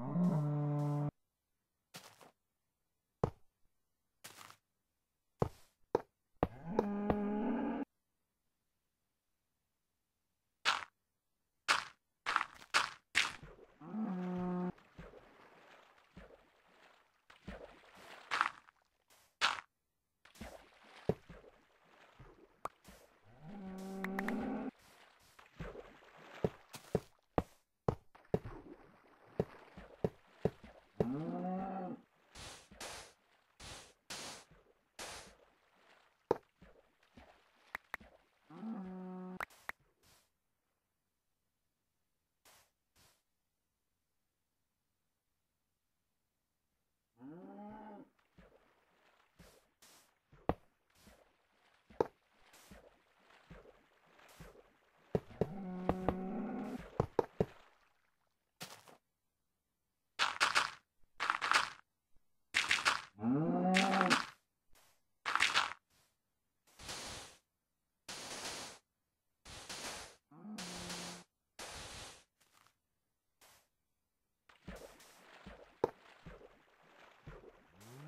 Mm-hmm.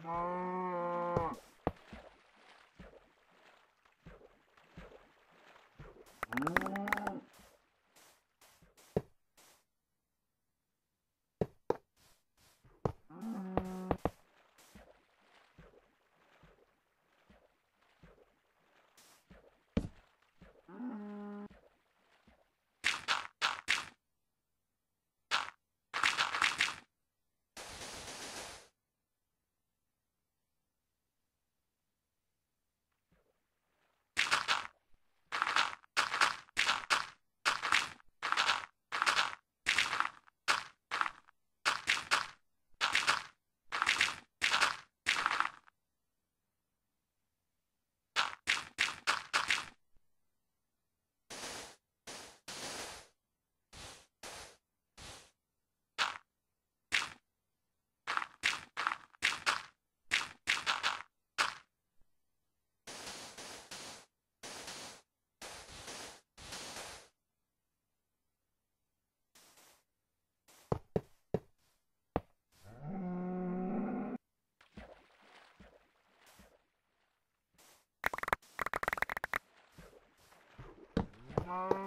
Oh. All right.